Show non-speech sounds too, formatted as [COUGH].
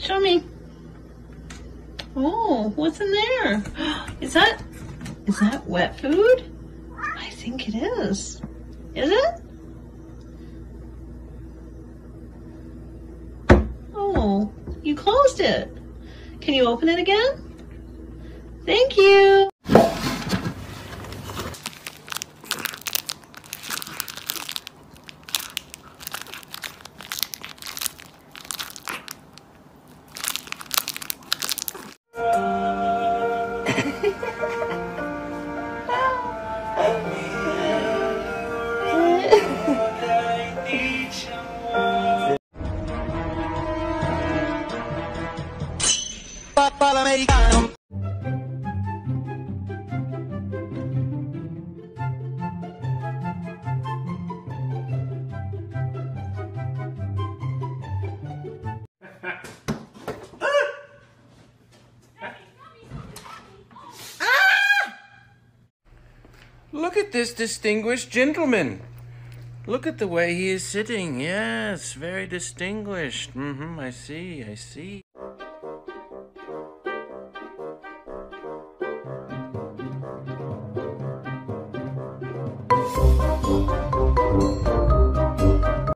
Show me. Oh, what's in there? [GASPS] Is that is that wet food? I think it is. Is it? Oh, you closed it. Can you open it again? Thank you. Look at this distinguished gentleman. Look at the way he is sitting. Yes, very distinguished. Mm-hmm, I see, I see.